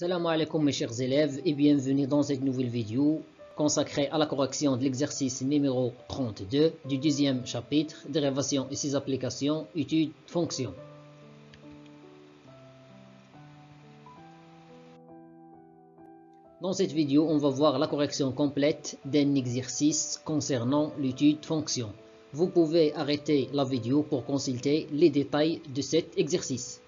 Salam alaikum mes chers élèves et bienvenue dans cette nouvelle vidéo consacrée à la correction de l'exercice numéro 32 du deuxième chapitre Dérivation et ses applications, études, fonctions. Dans cette vidéo, on va voir la correction complète d'un exercice concernant l'étude fonction. Vous pouvez arrêter la vidéo pour consulter les détails de cet exercice.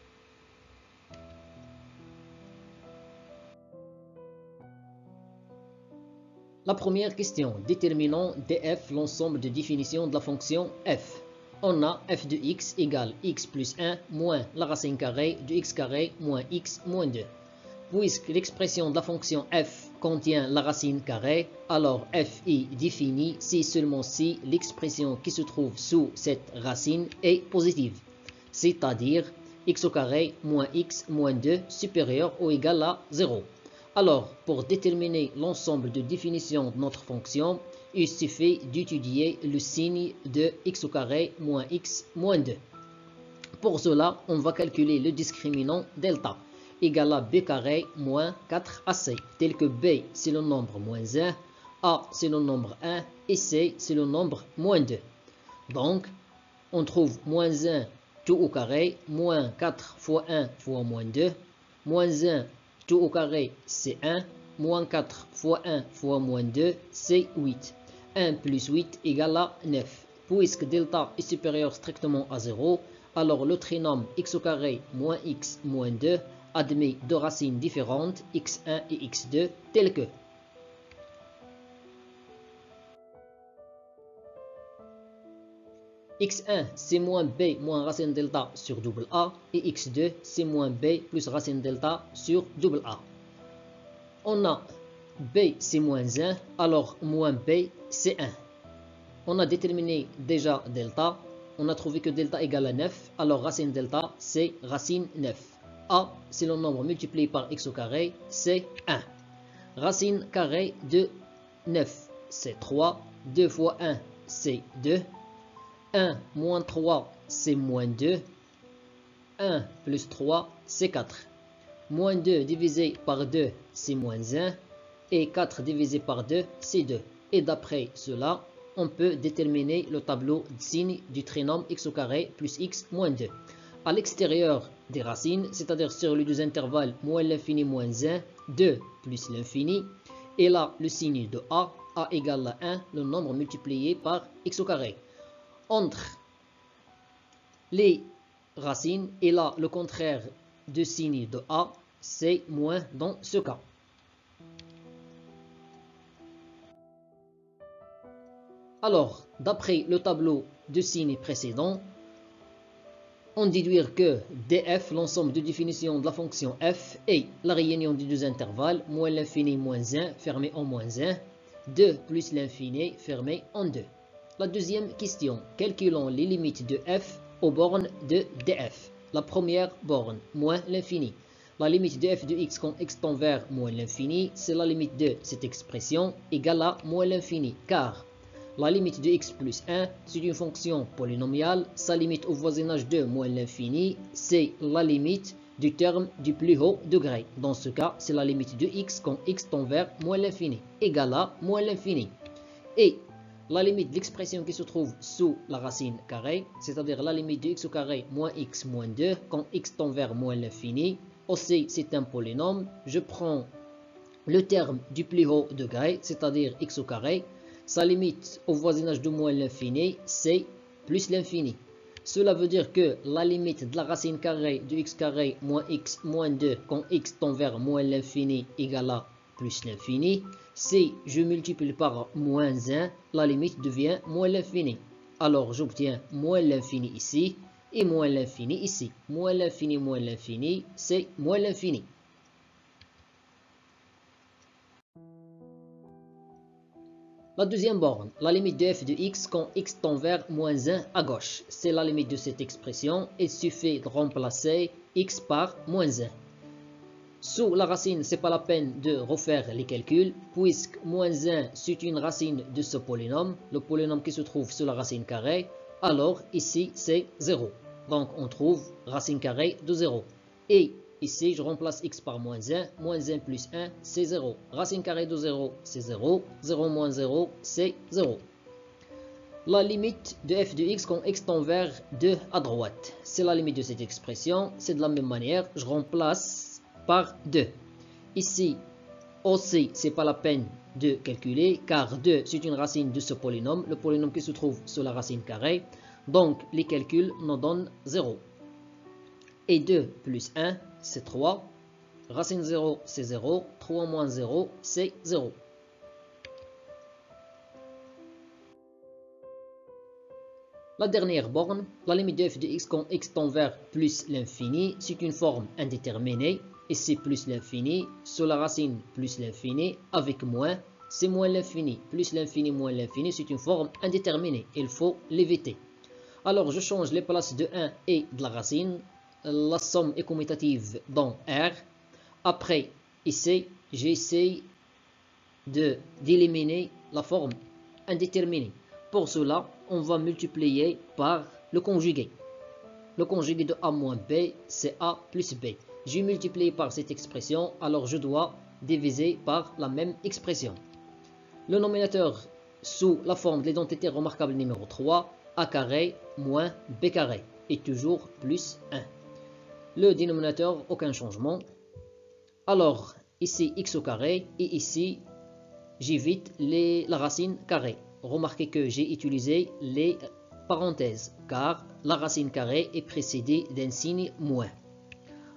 La première question, déterminons df l'ensemble de définitions de la fonction f. On a f de x égale x plus 1 moins la racine carrée de x carré moins x moins 2. Puisque l'expression de la fonction f contient la racine carrée, alors f est définie si seulement si l'expression qui se trouve sous cette racine est positive, c'est-à-dire x au carré moins x moins 2 supérieur ou égal à 0. Alors, pour déterminer l'ensemble de définitions de notre fonction, il suffit d'étudier le signe de x au carré moins x moins 2. Pour cela, on va calculer le discriminant delta égale à b carré moins 4ac, tel que b c'est le nombre moins 1, a c'est le nombre 1 et c c'est le nombre moins 2. Donc, on trouve moins 1 tout au carré, moins 4 fois 1 fois moins 2, moins 1 tout au carré c'est 1, moins 4 fois 1 fois moins 2 c'est 8. 1 plus 8 égale à 9. Puisque delta est supérieur strictement à 0, alors le trinôme x au carré moins x moins 2 admet deux racines différentes, x1 et x2, telles que x1 c'est moins b moins racine delta sur double a et x2 c'est moins b plus racine delta sur double a. On a b c'est moins 1 alors moins b c'est 1. On a déterminé déjà delta, on a trouvé que delta égale à 9 alors racine delta c'est racine 9. A, c'est le nombre multiplié par x au carré, c'est 1. Racine carrée de 9, c'est 3. 2 fois 1, c'est 2. 1 moins 3, c'est moins 2. 1 plus 3, c'est 4. Moins 2 divisé par 2, c'est moins 1. Et 4 divisé par 2, c'est 2. Et d'après cela, on peut déterminer le tableau de signe du trinôme x au carré plus x moins 2 à l'extérieur des racines, c'est-à-dire sur les deux intervalles moins l'infini moins 1, 2 plus l'infini, et là le signe de a, a égale à 1, le nombre multiplié par x au carré. Entre les racines, et là le contraire de signe de a, c'est moins dans ce cas. Alors, d'après le tableau de signes précédent, on déduire que df, l'ensemble de définition de la fonction f, est la réunion des deux intervalles, moins l'infini moins 1, fermé en moins 1, 2 plus l'infini, fermé en 2. La deuxième question, calculons les limites de f aux bornes de df. La première borne, moins l'infini. La limite de f de x quand x tend vers moins l'infini, c'est la limite de cette expression égale à moins l'infini, car la limite de x plus 1, c'est une fonction polynomiale. Sa limite au voisinage de moins l'infini, c'est la limite du terme du plus haut degré. Dans ce cas, c'est la limite de x quand x tend vers moins l'infini, égale à moins l'infini. Et la limite de l'expression qui se trouve sous la racine carrée, c'est-à-dire la limite de x au carré moins x moins 2 quand x tend vers moins l'infini. Aussi, c'est un polynôme. Je prends le terme du plus haut degré, c'est-à-dire x au carré, sa limite au voisinage de moins l'infini, c'est plus l'infini. Cela veut dire que la limite de la racine carrée de x carré moins x moins 2 quand x tend vers moins l'infini égale à plus l'infini. Si je multiplie par moins 1, la limite devient moins l'infini. Alors j'obtiens moins l'infini ici et moins l'infini ici. Moins l'infini moins l'infini, c'est moins l'infini. La deuxième borne, la limite de f de x quand x tend vers moins 1 à gauche. C'est la limite de cette expression. Il suffit de remplacer x par moins 1. Sous la racine, c'est pas la peine de refaire les calculs, puisque moins 1, c'est une racine de ce polynôme, le polynôme qui se trouve sous la racine carrée. Alors, ici, c'est 0. Donc, on trouve racine carrée de 0. Et Ici, je remplace x par moins 1. Moins 1 plus 1, c'est 0. Racine carrée de 0, c'est 0. 0 moins 0, c'est 0. La limite de f de x quand x tend vers 2 à droite. C'est la limite de cette expression. C'est de la même manière, je remplace par 2. Ici, aussi, c'est pas la peine de calculer car 2 c'est une racine de ce polynôme, le polynôme qui se trouve sur la racine carrée. Donc les calculs nous donnent 0. Et 2 plus 1 c'est 3. Racine 0 c'est 0. 3 moins 0 c'est 0. La dernière borne, la limite de f de x quand x tend vers plus l'infini, c'est une forme indéterminée c'est plus l'infini sur la racine plus l'infini avec moins, c'est moins l'infini plus l'infini moins l'infini, c'est une forme indéterminée, il faut l'éviter. Alors je change les places de 1 et de la racine, la somme est commutative dans R. Après, ici, j'essaie d'éliminer la forme indéterminée. Pour cela, on va multiplier par le conjugué. Le conjugué de A moins B, c'est A plus B. J'ai multiplié par cette expression, alors je dois diviser par la même expression. Le nominateur sous la forme de l'identité remarquable numéro 3, A carré moins B carré, est toujours plus 1. Le dénominateur, aucun changement. Alors, ici x au carré et ici, j'évite la racine carrée. Remarquez que j'ai utilisé les parenthèses, car la racine carrée est précédée d'un signe moins.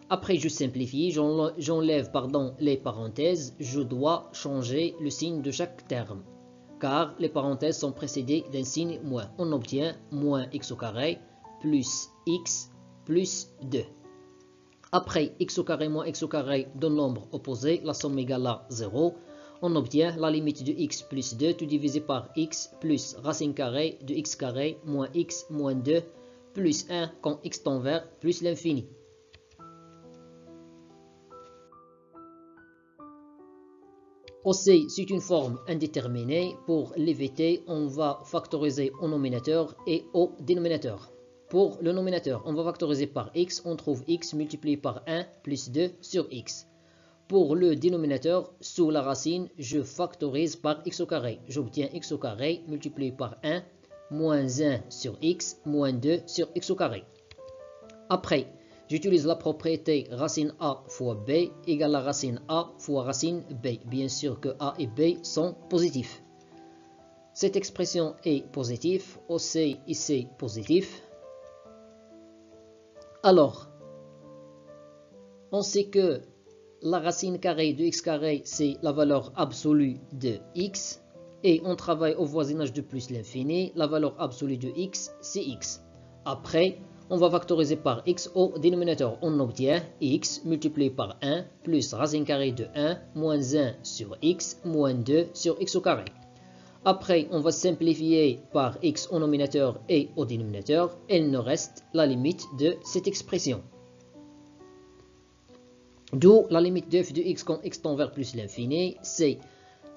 Après, je simplifie, j'enlève pardon, les parenthèses, je dois changer le signe de chaque terme, car les parenthèses sont précédées d'un signe moins. On obtient moins x au carré plus x plus 2. Après x au carré moins x au carré d'un nombre opposé, la somme égale à 0 on obtient la limite de x plus 2 tout divisé par x plus racine carrée de x carré moins x moins 2 plus 1 quand x tend vers plus l'infini. Aussi, c'est une forme indéterminée. Pour l'éviter, on va factoriser au nominateur et au dénominateur. Pour le nominateur, on va factoriser par x. On trouve x multiplié par 1 plus 2 sur x. Pour le dénominateur, sous la racine, je factorise par x au carré. J'obtiens x au carré multiplié par 1 moins 1 sur x moins 2 sur x au carré. Après, j'utilise la propriété racine a fois b égale la racine a fois racine b. Bien sûr que a et b sont positifs. Cette expression est positive, aussi ici positif. Alors, on sait que la racine carrée de x carré, c'est la valeur absolue de x. Et on travaille au voisinage de plus l'infini. La valeur absolue de x, c'est x. Après, on va factoriser par x au dénominateur. On obtient x multiplié par 1 plus racine carrée de 1 moins 1 sur x moins 2 sur x au carré. Après, on va simplifier par x au nominateur et au dénominateur. Il nous reste la limite de cette expression. D'où la limite de f de x quand x tend vers plus l'infini, c'est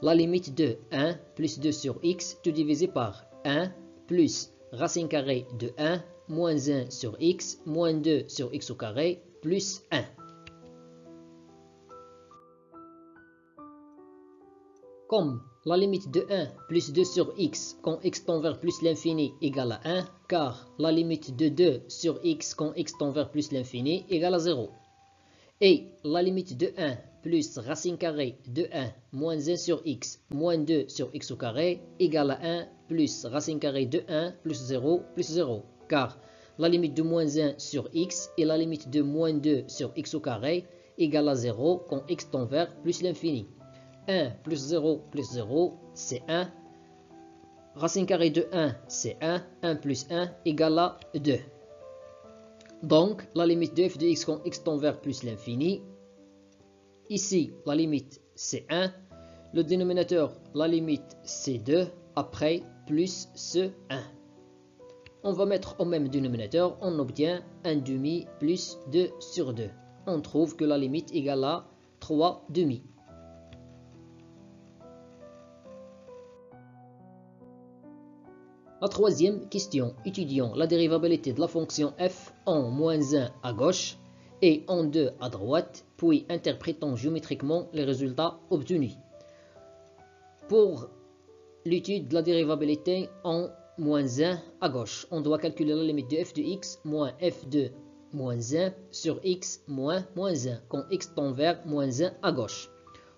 la limite de 1 plus 2 sur x tout divisé par 1 plus racine carrée de 1 moins 1 sur x moins 2 sur x au carré plus 1. Comme la limite de 1 plus 2 sur x quand x tend vers plus l'infini égale à 1, car la limite de 2 sur x quand x tend vers plus l'infini égale à 0. Et la limite de 1 plus racine carrée de 1 moins 1 sur x moins 2 sur x au carré égale à 1 plus racine carrée de 1 plus 0 plus 0. Car la limite de moins 1 sur x et la limite de moins 2 sur x au carré égale à 0 quand x tend vers plus l'infini. 1 plus 0 plus 0, c'est 1. Racine carrée de 1, c'est 1. 1 plus 1 égale à 2. Donc, la limite de f de x quand x tend vers plus l'infini. Ici, la limite, c'est 1. Le dénominateur, la limite, c'est 2. Après, plus ce 1. On va mettre au même dénominateur, on obtient 1 demi plus 2 sur 2. On trouve que la limite égale à 3 demi. La troisième question, étudions la dérivabilité de la fonction f en moins 1 à gauche et en 2 à droite, puis interprétons géométriquement les résultats obtenus. Pour l'étude de la dérivabilité en moins 1 à gauche, on doit calculer la limite de f de x moins f de moins 1 sur x moins moins 1, quand x tend vers moins 1 à gauche.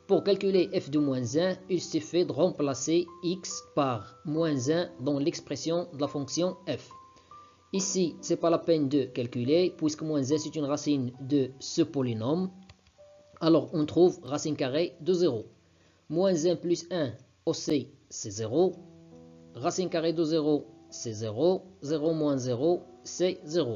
Pour calculer f de moins 1, il suffit de remplacer x par moins 1 dans l'expression de la fonction f. Ici, ce n'est pas la peine de calculer, puisque moins 1 c'est une racine de ce polynôme. Alors, on trouve racine carrée de 0. Moins 1 plus 1 au c, c'est 0. Racine carrée de 0, c'est 0. 0 moins 0, c'est 0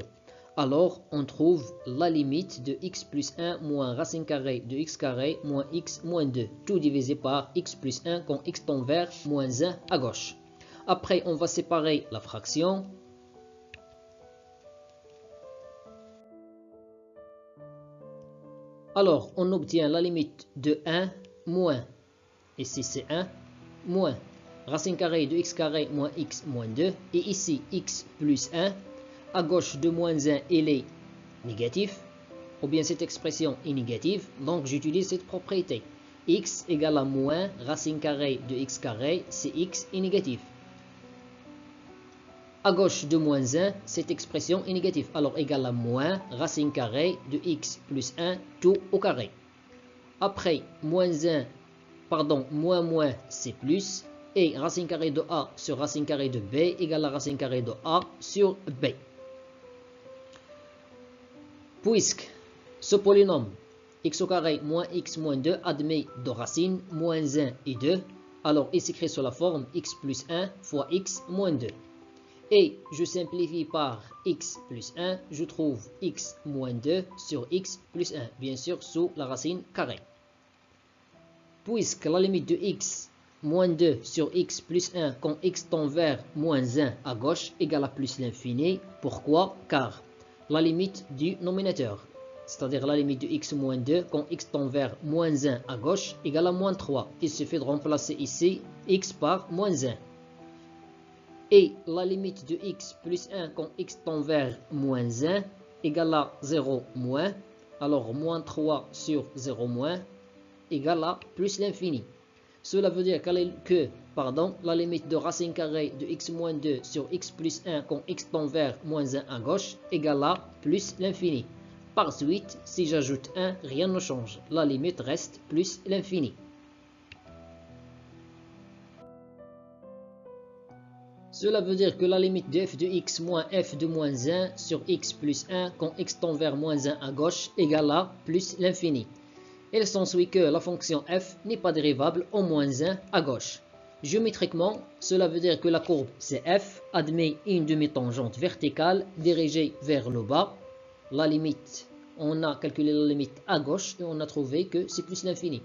alors on trouve la limite de x plus 1 moins racine carrée de x carré moins x moins 2, tout divisé par x plus 1 quand x tend vers moins 1 à gauche. Après, on va séparer la fraction. Alors, on obtient la limite de 1 moins, ici c'est 1, moins racine carrée de x carré moins x moins 2, et ici x plus 1 à gauche de moins 1, il est négatif, ou bien cette expression est négative, donc j'utilise cette propriété. x égale à moins racine carrée de x carré, c'est x est négatif. À gauche de moins 1, cette expression est négative, alors égale à moins racine carrée de x plus 1, tout au carré. Après, moins 1, pardon, moins moins, c'est plus, et racine carrée de a sur racine carrée de b égale à racine carrée de a sur b. Puisque ce polynôme x au carré moins x moins 2 admet deux racines moins 1 et 2, alors il s'écrit sous la forme x plus 1 fois x moins 2. Et je simplifie par x plus 1, je trouve x moins 2 sur x plus 1, bien sûr sous la racine carrée. Puisque la limite de x moins 2 sur x plus 1 quand x tend vers moins 1 à gauche égale à plus l'infini. Pourquoi? Car la limite du nominateur, c'est-à-dire la limite de x moins 2 quand x tend vers moins 1 à gauche égale à moins 3. Il suffit de remplacer ici x par moins 1. Et la limite de x plus 1 quand x tend vers moins 1 égale à 0 moins. Alors moins 3 sur 0 moins égale à plus l'infini. Cela veut dire que la limite de racine carrée de x moins 2 sur x plus 1 quand x tend vers moins 1 à gauche égale à plus l'infini. Par suite, si j'ajoute 1, rien ne change. La limite reste plus l'infini. Cela veut dire que la limite de f de x moins f de moins 1 sur x plus 1 quand x tend vers moins 1 à gauche égale à plus l'infini il s'ensuit que la fonction f n'est pas dérivable au moins 1 à gauche. Géométriquement, cela veut dire que la courbe CF admet une demi-tangente verticale dirigée vers le bas. La limite, on a calculé la limite à gauche et on a trouvé que c'est plus l'infini.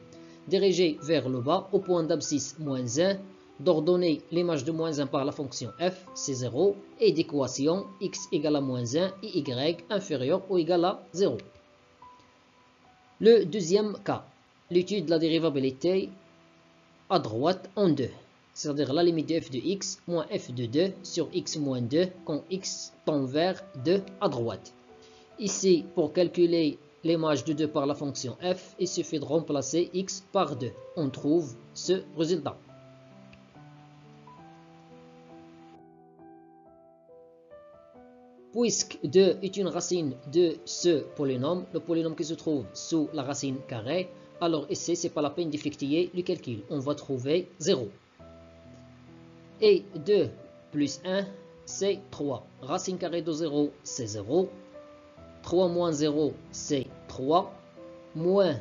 Dirigée vers le bas au point d'abscisse moins 1, d'ordonner l'image de moins 1 par la fonction f, c'est 0, et d'équation x égale à moins 1 et y inférieur ou égal à 0. Le deuxième cas, l'étude de la dérivabilité à droite en 2, c'est-à-dire la limite de f de x moins f de 2 sur x moins 2 quand x tend vers 2 à droite. Ici, pour calculer l'image de 2 par la fonction f, il suffit de remplacer x par 2. On trouve ce résultat. Puisque 2 est une racine de ce polynôme, le polynôme qui se trouve sous la racine carrée, alors ici, ce n'est pas la peine d'effectuer le calcul. On va trouver 0. Et 2 plus 1, c'est 3. Racine carrée de 0, c'est 0. 3 moins 0, c'est 3. Moins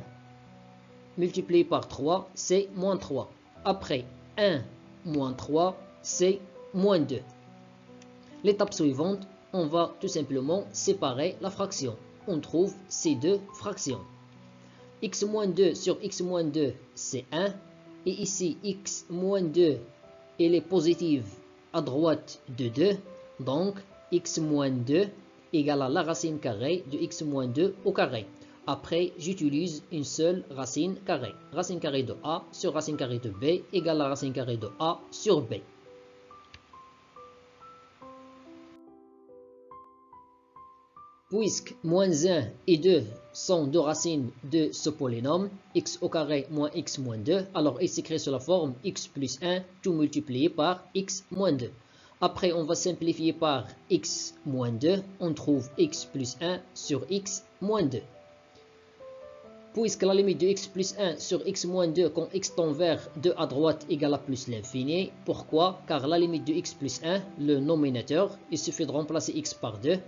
multiplié par 3, c'est moins 3. Après, 1 moins 3, c'est moins 2. L'étape suivante, on va tout simplement séparer la fraction. On trouve ces deux fractions. x-2 sur x-2, c'est 1. Et ici, x-2, elle est positive à droite de 2. Donc, x-2 égale à la racine carrée de x-2 au carré. Après, j'utilise une seule racine carrée. Racine carrée de a sur racine carrée de b égale à racine carrée de a sur b. Puisque moins 1 et 2 sont deux racines de ce polynôme, x au carré moins x moins 2, alors il s'écrit sous la forme x plus 1 tout multiplié par x moins 2. Après, on va simplifier par x moins 2, on trouve x plus 1 sur x moins 2. Puisque la limite de x plus 1 sur x moins 2 quand x tend vers 2 à droite égale à plus l'infini. Pourquoi? Car la limite de x plus 1, le nominateur, il suffit de remplacer x par 2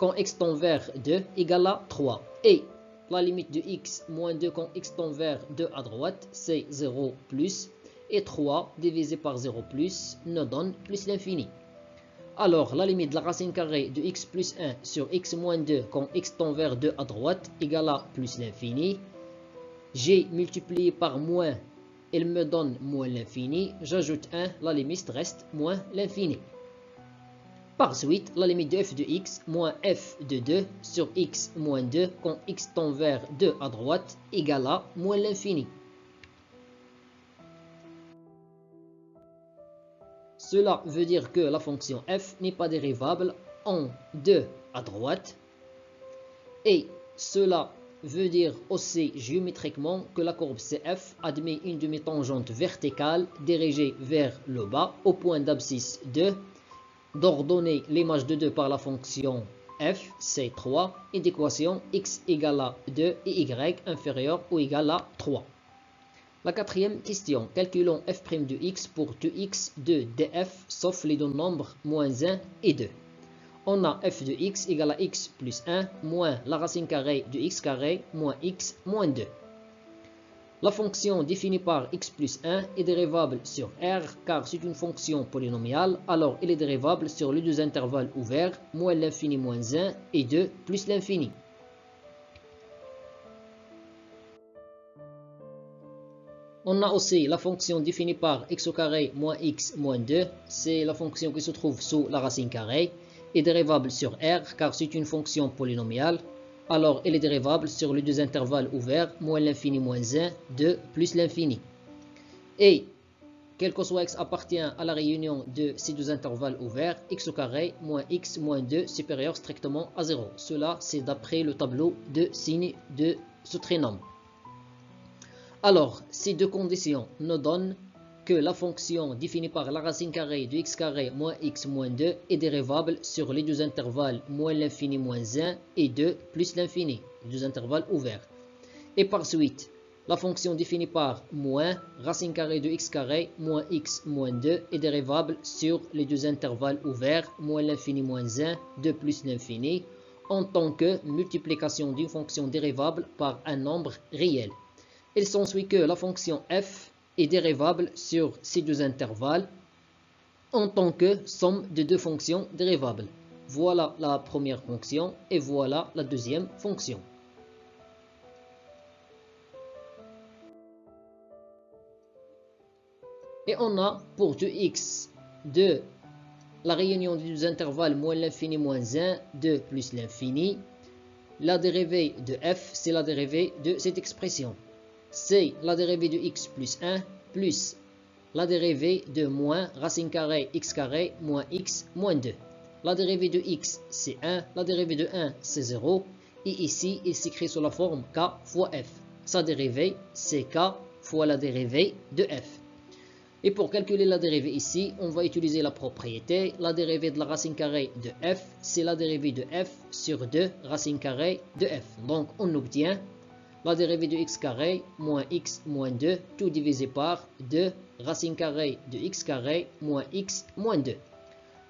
quand x tend vers 2 égale à 3. Et la limite de x moins 2 quand x tend vers 2 à droite, c'est 0 plus. Et 3 divisé par 0 plus nous donne plus l'infini. Alors, la limite de la racine carrée de x plus 1 sur x moins 2 quand x tend vers 2 à droite égale à plus l'infini. J'ai multiplié par moins, il me donne moins l'infini. J'ajoute 1, la limite reste moins l'infini. Par suite, la limite de f de x moins f de 2 sur x moins 2 quand x tend vers 2 à droite égale à moins l'infini. Cela veut dire que la fonction f n'est pas dérivable en 2 à droite. Et cela veut dire aussi géométriquement que la courbe CF admet une demi-tangente verticale dirigée vers le bas au point d'abscisse 2 d'ordonner l'image de 2 par la fonction f, c'est 3, et d'équation x égale à 2 et y inférieur ou égal à 3. La quatrième question, calculons f' de x pour 2x de df sauf les deux nombres moins 1 et 2. On a f de x égale à x plus 1 moins la racine carrée de x carré moins x moins 2. La fonction définie par x plus 1 est dérivable sur R car c'est une fonction polynomiale, alors elle est dérivable sur les deux intervalles ouverts, moins l'infini moins 1 et 2 plus l'infini. On a aussi la fonction définie par x au carré moins x moins 2, c'est la fonction qui se trouve sous la racine carrée, est dérivable sur R car c'est une fonction polynomiale, alors elle est dérivable sur les deux intervalles ouverts, moins l'infini moins 1, 2 plus l'infini. Et, quel que soit x appartient à la réunion de ces deux intervalles ouverts, x au carré moins x moins 2 supérieur strictement à 0. Cela, c'est d'après le tableau de signe de ce trinôme. Alors, ces deux conditions nous donnent que la fonction définie par la racine carrée de x carré moins x moins 2 est dérivable sur les deux intervalles moins l'infini moins 1 et 2 plus l'infini, les deux intervalles ouverts. Et par suite, la fonction définie par moins racine carrée de x carré moins x moins 2 est dérivable sur les deux intervalles ouverts moins l'infini moins 1, 2 plus l'infini, en tant que multiplication d'une fonction dérivable par un nombre réel. Il s'ensuit que la fonction f est dérivable sur ces deux intervalles en tant que somme de deux fonctions dérivables. Voilà la première fonction et voilà la deuxième fonction. Et on a pour 2x de la réunion des deux intervalles moins l'infini moins 1, 2 plus l'infini. La dérivée de f, c'est la dérivée de cette expression c'est la dérivée de x plus 1 plus la dérivée de moins racine carrée x carré moins x moins 2. La dérivée de x, c'est 1. La dérivée de 1, c'est 0. Et ici, il s'écrit sous la forme k fois f. Sa dérivée, c'est k fois la dérivée de f. Et pour calculer la dérivée ici, on va utiliser la propriété. La dérivée de la racine carrée de f, c'est la dérivée de f sur 2 racine carrée de f. Donc, on obtient la dérivée de x carré moins x moins 2, tout divisé par 2 racine carrée de x carré moins x moins 2.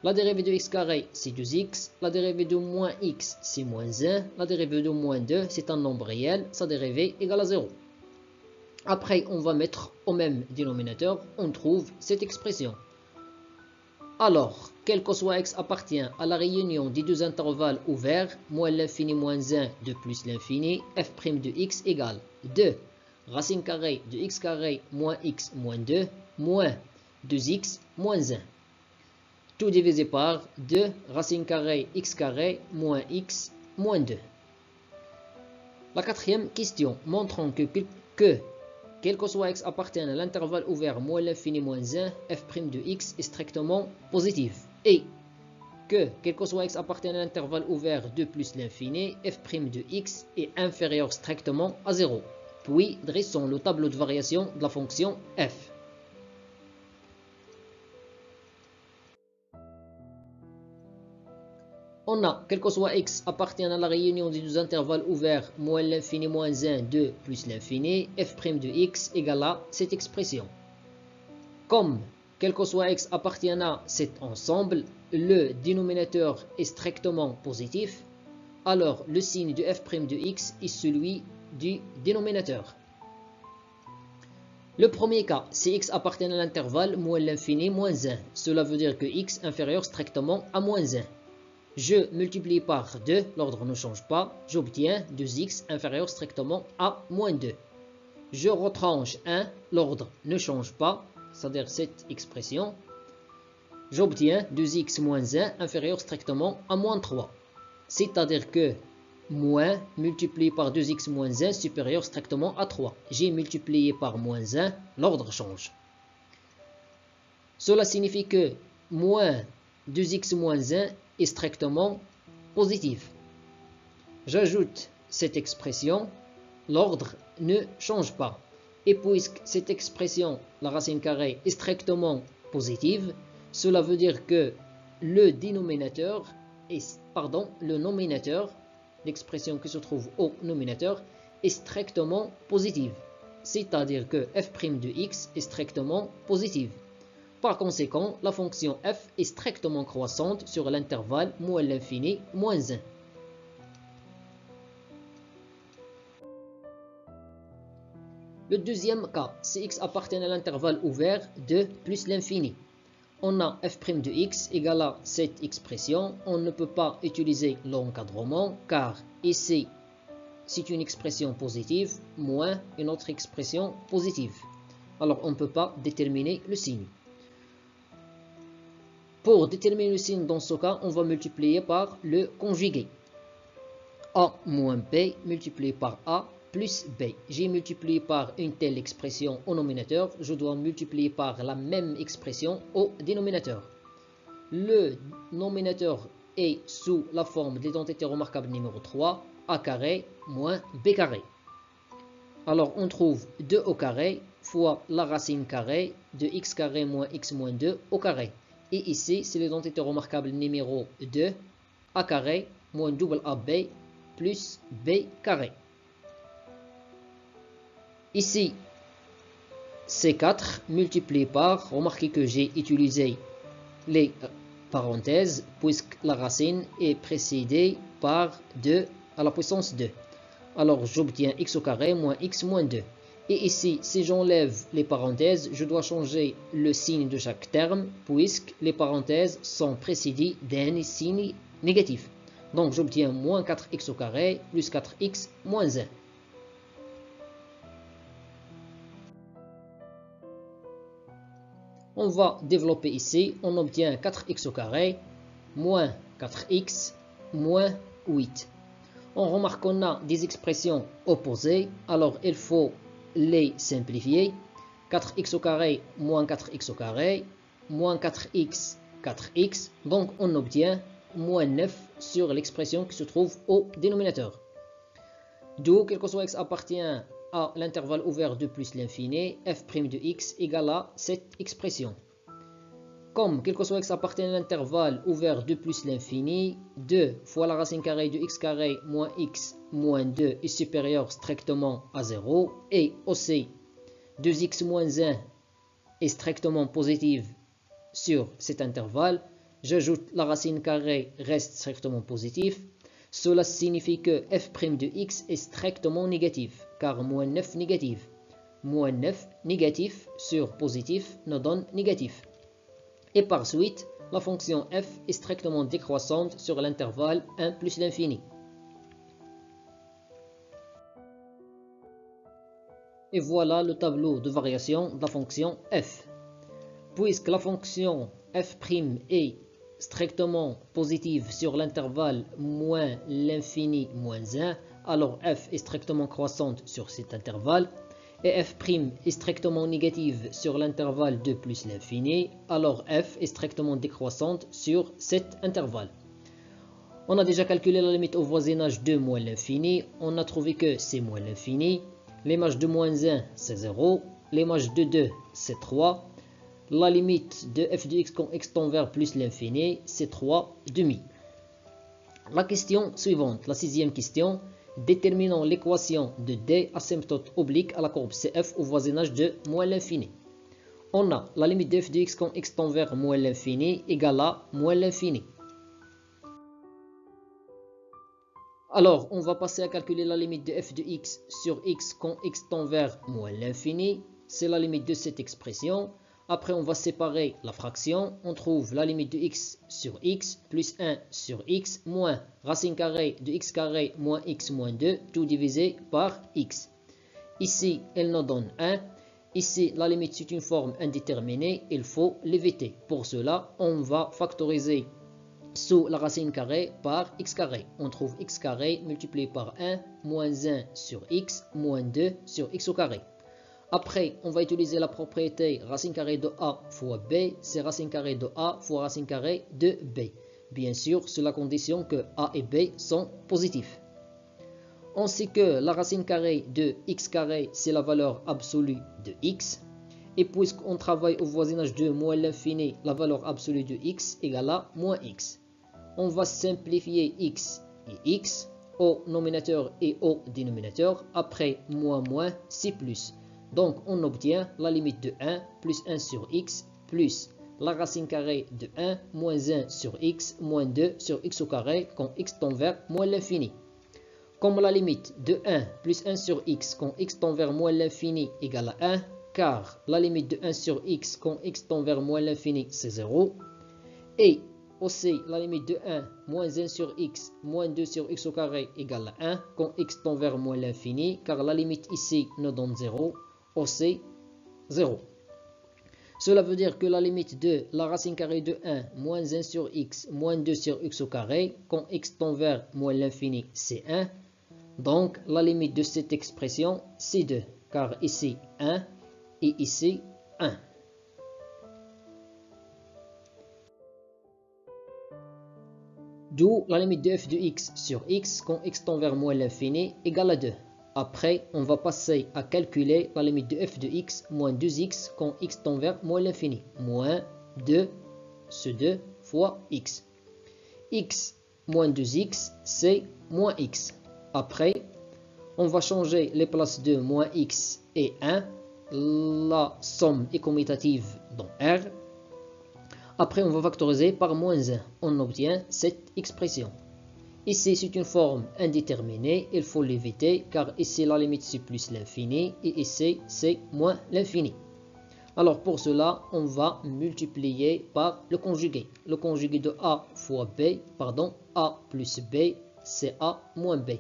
La dérivée de x carré, c'est 2x. La dérivée de moins x, c'est moins 1. La dérivée de moins 2, c'est un nombre réel. Sa dérivée égale à 0. Après, on va mettre au même dénominateur, on trouve cette expression. Alors, quel que soit x appartient à la réunion des deux intervalles ouverts, moins l'infini moins 1 de plus l'infini, f' de x égale 2 racine carrée de x carré moins x moins 2 moins 2x moins 1. Tout divisé par 2 racine carrée x carré moins x moins 2. La quatrième question montrant que, que quel que soit x appartient à l'intervalle ouvert moins l'infini moins 1, f' de x est strictement positif. Et que, quel que soit x appartient à l'intervalle ouvert de plus l'infini, f' de x est inférieur strictement à 0. Puis, dressons le tableau de variation de la fonction f. On a, quel que soit x appartient à la réunion des deux intervalles ouverts moins l'infini moins 1, 2 plus l'infini, f' de x égale à cette expression. Comme quel que soit x appartient à cet ensemble, le dénominateur est strictement positif, alors le signe de f' de x est celui du dénominateur. Le premier cas, si x appartient à l'intervalle moins l'infini moins 1, cela veut dire que x inférieur strictement à moins 1. Je multiplie par 2, l'ordre ne change pas, j'obtiens 2x inférieur strictement à moins 2. Je retranche 1, l'ordre ne change pas, c'est-à-dire cette expression. J'obtiens 2x moins 1 inférieur strictement à moins 3. C'est-à-dire que moins multiplié par 2x moins 1 supérieur strictement à 3. J'ai multiplié par moins 1, l'ordre change. Cela signifie que moins 2x moins 1 strictement positif. J'ajoute cette expression, l'ordre ne change pas. Et puisque cette expression, la racine carrée, est strictement positive, cela veut dire que le dénominateur, pardon, le nominateur, l'expression qui se trouve au nominateur, est strictement positive. C'est-à-dire que f' de x est strictement positive. Par conséquent, la fonction f est strictement croissante sur l'intervalle moins l'infini moins 1. Le deuxième cas, si x appartient à l'intervalle ouvert de plus l'infini. On a f' de x égale à cette expression. On ne peut pas utiliser l'encadrement car ici, c'est une expression positive moins une autre expression positive. Alors, on ne peut pas déterminer le signe. Pour déterminer le signe dans ce cas, on va multiplier par le conjugué. A moins B multiplié par A plus B. J'ai multiplié par une telle expression au nominateur, je dois multiplier par la même expression au dénominateur. Le nominateur est sous la forme de l'identité remarquable numéro 3, A carré moins B carré. Alors on trouve 2 au carré fois la racine carrée de x carré moins x moins 2 au carré. Et ici, c'est l'identité remarquable numéro 2, a carré moins double AB plus B carré. Ici, C4 multiplié par, remarquez que j'ai utilisé les parenthèses puisque la racine est précédée par 2 à la puissance 2. Alors j'obtiens x au carré moins x moins 2. Et ici, si j'enlève les parenthèses, je dois changer le signe de chaque terme, puisque les parenthèses sont précédées d'un signe négatif. Donc j'obtiens moins 4x au carré plus 4x moins 1. On va développer ici, on obtient 4x au carré moins 4x moins 8. On remarque qu'on a des expressions opposées, alors il faut les simplifier. 4x au carré moins 4x au carré, moins 4x, 4x. Donc on obtient moins 9 sur l'expression qui se trouve au dénominateur. D'où, quel que soit x appartient à l'intervalle ouvert de plus l'infini, f' de x égale à cette expression. Comme quel que soit x appartient à l'intervalle ouvert de plus l'infini, 2 fois la racine carrée de x carré moins x moins 2 est supérieur strictement à 0 et aussi 2x moins 1 est strictement positive sur cet intervalle, j'ajoute la racine carrée reste strictement positive. Cela signifie que f' de x est strictement négatif, car moins 9 négatif. Moins 9 négatif sur positif nous donne négatif. Et par suite, la fonction f est strictement décroissante sur l'intervalle 1 plus l'infini. Et voilà le tableau de variation de la fonction f. Puisque la fonction f' est strictement positive sur l'intervalle moins l'infini moins 1, alors f est strictement croissante sur cet intervalle. Et f' est strictement négative sur l'intervalle 2 plus l'infini, alors f est strictement décroissante sur cet intervalle. On a déjà calculé la limite au voisinage de moins l'infini, on a trouvé que c'est moins l'infini, l'image de moins 1 c'est 0, l'image de 2 c'est 3, la limite de f de x quand x tend vers plus l'infini, c'est 3 demi. La question suivante, la sixième question, déterminons l'équation de d asymptote oblique à la courbe CF au voisinage de moins l'infini. On a la limite de f de x quand x tend vers moins l'infini égale à moins l'infini. Alors, on va passer à calculer la limite de f de x sur x quand x tend vers moins l'infini. C'est la limite de cette expression. Après, on va séparer la fraction. On trouve la limite de x sur x plus 1 sur x moins racine carrée de x carré moins x moins 2, tout divisé par x. Ici, elle nous donne 1. Ici, la limite c'est une forme indéterminée, il faut l'éviter. Pour cela, on va factoriser sous la racine carrée par x carré. On trouve x carré multiplié par 1 moins 1 sur x moins 2 sur x au carré. Après, on va utiliser la propriété racine carrée de A fois B, c'est racine carrée de A fois racine carrée de B. Bien sûr, sous la condition que A et B sont positifs. On sait que la racine carrée de x carré, c'est la valeur absolue de x. Et puisqu'on travaille au voisinage de moins l'infini, la valeur absolue de x égale à moins x. On va simplifier x et x au nominateur et au dénominateur. Après moins moins, c'est plus. Donc, on obtient la limite de 1 plus 1 sur x plus la racine carrée de 1 moins 1 sur x moins 2 sur x au carré quand x tend vers moins l'infini. Comme la limite de 1 plus 1 sur x quand x tend vers moins l'infini égale à 1, car la limite de 1 sur x quand x tend vers moins l'infini c'est 0, et aussi la limite de 1 moins 1 sur x moins 2 sur x au carré égale à 1 quand x tend vers moins l'infini, car la limite ici nous donne 0, aussi 0. Cela veut dire que la limite de la racine carrée de 1 moins 1 sur x moins 2 sur x au carré, quand x tend vers moins l'infini, c'est 1. Donc la limite de cette expression, c'est 2, car ici 1 et ici 1. D'où la limite de f de x sur x quand x tend vers moins l'infini égale à 2. Après, on va passer à calculer la limite de f de x moins 2x quand x tend vers moins l'infini. Moins 2, ce 2 fois x. x moins 2x, c'est moins x. Après, on va changer les places de moins x et 1. La somme est commutative dans R. Après, on va factoriser par moins 1. On obtient cette expression. Ici, c'est une forme indéterminée, il faut l'éviter car ici, la limite, c'est plus l'infini et ici, c'est moins l'infini. Alors, pour cela, on va multiplier par le conjugué. Le conjugué de A fois B, pardon, A plus B, c'est A moins B.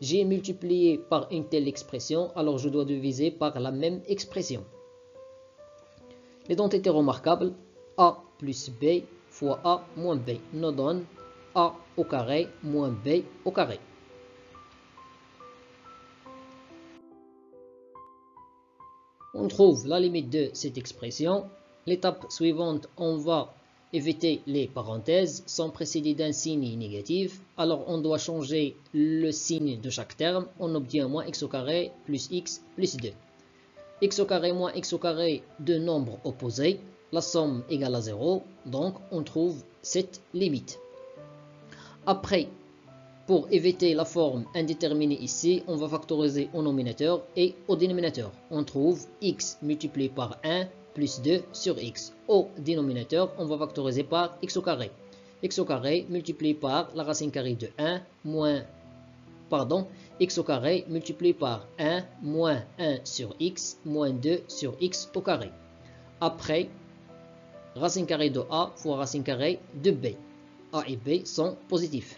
J'ai multiplié par une telle expression, alors je dois diviser par la même expression. L'identité remarquable, A plus B fois A moins B nous donne a au carré moins B au carré. On trouve la limite de cette expression. L'étape suivante, on va éviter les parenthèses sans précéder d'un signe négatif. Alors on doit changer le signe de chaque terme. On obtient moins x au carré plus x plus 2. x au carré moins x au carré, deux nombres opposés. La somme égale à 0. Donc on trouve cette limite. Après, pour éviter la forme indéterminée ici, on va factoriser au nominateur et au dénominateur. On trouve x multiplié par 1 plus 2 sur x. Au dénominateur, on va factoriser par x au carré. x au carré multiplié par la racine carrée de 1 moins, pardon, x au carré multiplié par 1 moins 1 sur x moins 2 sur x au carré. Après, racine carrée de a fois racine carrée de b. A et B sont positifs.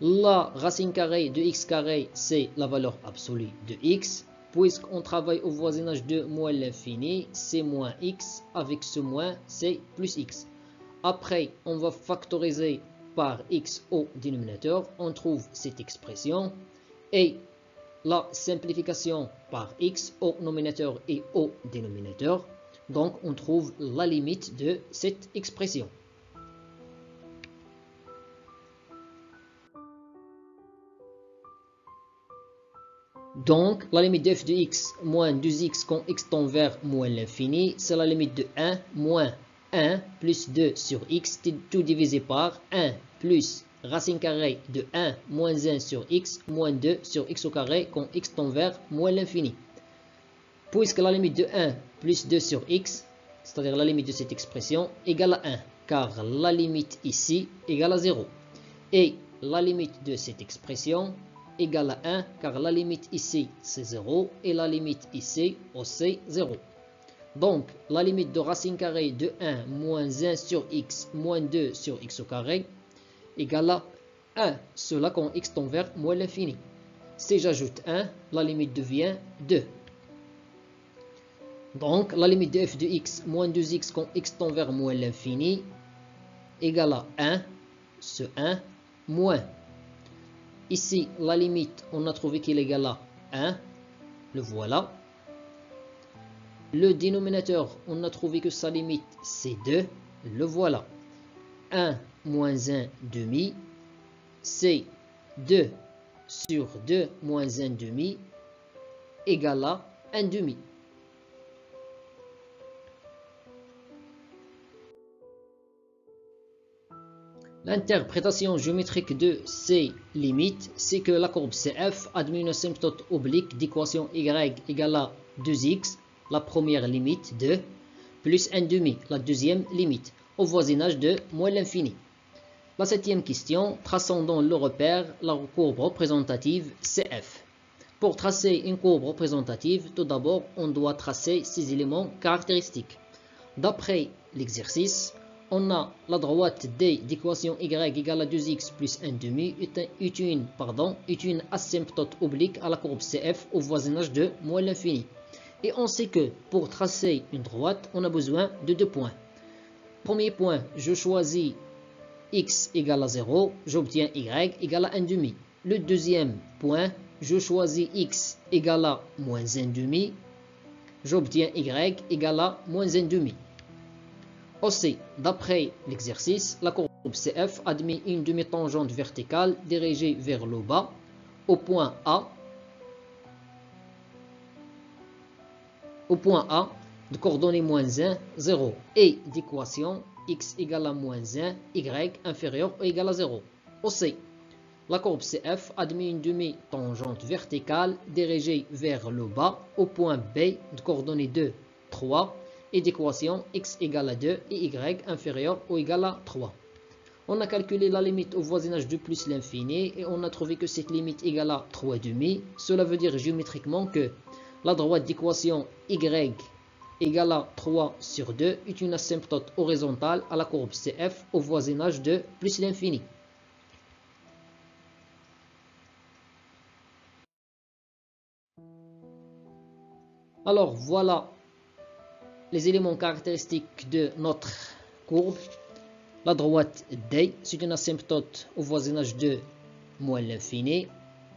La racine carrée de x carré, c'est la valeur absolue de x. Puisqu'on travaille au voisinage de moins l'infini, c'est moins x. Avec ce moins, c'est plus x. Après, on va factoriser par x au dénominateur. On trouve cette expression. Et la simplification par x au nominateur et au dénominateur. Donc, on trouve la limite de cette expression. Donc, la limite de f de x moins 2x quand x tend vers moins l'infini, c'est la limite de 1 moins 1 plus 2 sur x, tout divisé par 1 plus racine carrée de 1 moins 1 sur x moins 2 sur x au carré quand x tend vers moins l'infini. Puisque la limite de 1 plus 2 sur x, c'est-à-dire la limite de cette expression, égale à 1, car la limite ici égale à 0. Et la limite de cette expression égale à 1, car la limite ici c'est 0 et la limite ici aussi 0. Donc, la limite de racine carrée de 1 moins 1 sur x moins 2 sur x au carré égale à 1. Cela quand x tend vers moins l'infini. Si j'ajoute 1, la limite devient 2. Donc, la limite de f de x moins 2x quand x tend vers moins l'infini égale à 1, ce 1, moins. Ici, la limite, on a trouvé qu'il est égal à 1. Le voilà. Le dénominateur, on a trouvé que sa limite, c'est 2. Le voilà. 1 moins 1 demi, c'est 2 sur 2 moins 1 demi égale à 1 demi. L'interprétation géométrique de ces limites, c'est que la courbe CF admet une asymptote oblique d'équation y égale à 2x, la première limite de, plus 1 demi, la deuxième limite, au voisinage de moins l'infini. La septième question, traçons dans le repère la courbe représentative CF. Pour tracer une courbe représentative, tout d'abord, on doit tracer ses éléments caractéristiques. D'après l'exercice, on a la droite D d'équation y égale à 2x plus 1 demi est une, asymptote oblique à la courbe CF au voisinage de moins l'infini. Et on sait que pour tracer une droite, on a besoin de deux points. Premier point, je choisis x égale à 0, j'obtiens y égale à 1 demi. Le deuxième point, je choisis x égale à moins 1 demi, j'obtiens y égale à moins 1 demi. Aussi, d'après l'exercice, la courbe CF admet une demi-tangente verticale dirigée vers le bas au point A au point A de coordonnées moins 1, 0 et d'équation x égale à moins 1, y inférieur ou égal à 0. Aussi, la courbe CF admet une demi-tangente verticale dirigée vers le bas au point B de coordonnées 2, 3 et d'équation x égale à 2 et y inférieur ou égal à 3. On a calculé la limite au voisinage de plus l'infini et on a trouvé que cette limite égale à 3,5. Cela veut dire géométriquement que la droite d'équation y égale à 3 sur 2 est une asymptote horizontale à la courbe CF au voisinage de plus l'infini. Alors voilà les éléments caractéristiques de notre courbe. La droite D, c'est une asymptote au voisinage de moins l'infini,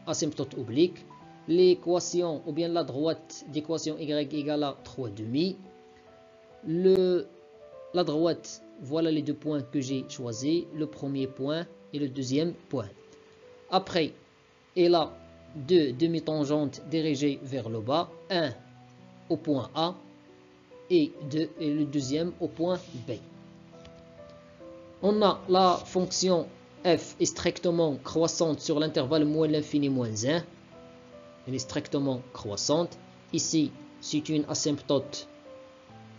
asymptote oblique l'équation, ou bien la droite d'équation y égale à 3 demi. Le, la droite, voilà les deux points que j'ai choisis, le premier point et le deuxième point. Après, elle a deux demi-tangentes dirigées vers le bas, un au point A et, le deuxième au point B. On a la fonction f est strictement croissante sur l'intervalle moins l'infini moins 1 elle est strictement croissante. Ici, c'est une asymptote,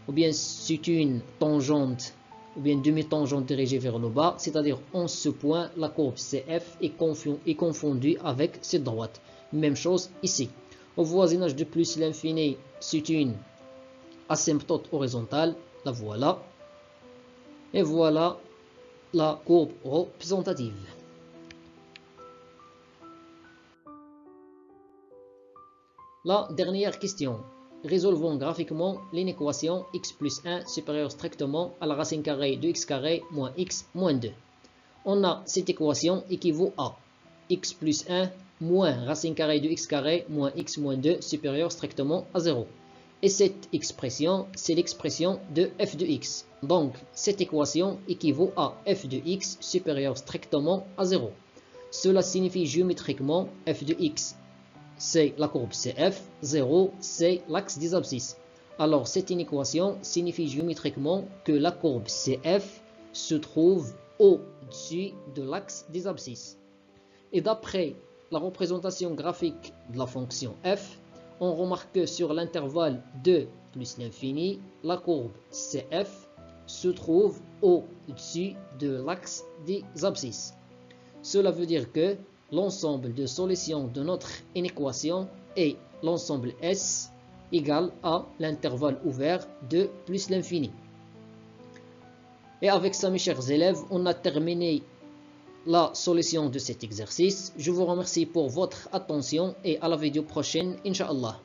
ou bien c'est une tangente, ou bien demi-tangente dirigée vers le bas, c'est-à-dire en ce point, la courbe CF est, confondue avec cette droite. Même chose ici. Au voisinage de plus l'infini, c'est une asymptote horizontale, la voilà. Et voilà la courbe représentative. La dernière question. Résolvons graphiquement l'inéquation x plus 1 supérieure strictement à la racine carrée de x carré moins x moins 2. On a cette équation équivaut à x plus 1 moins racine carrée de x carré moins x moins 2 supérieur strictement à 0. Et cette expression, c'est l'expression de f de x. Donc, cette équation équivaut à f de x supérieur strictement à 0. Cela signifie géométriquement f de x, c'est la courbe CF, 0, c'est l'axe des abscisses. Alors, cette inéquation signifie géométriquement que la courbe CF se trouve au-dessus de l'axe des abscisses. Et d'après la représentation graphique de la fonction f, on remarque que sur l'intervalle 2 plus l'infini, la courbe CF se trouve au-dessus de l'axe des abscisses. Cela veut dire que l'ensemble de solutions de notre inéquation est l'ensemble S égal à l'intervalle ouvert de plus l'infini. Et avec ça, mes chers élèves, on a terminé la solution de cet exercice. Je vous remercie pour votre attention et à la vidéo prochaine, Inch'Allah.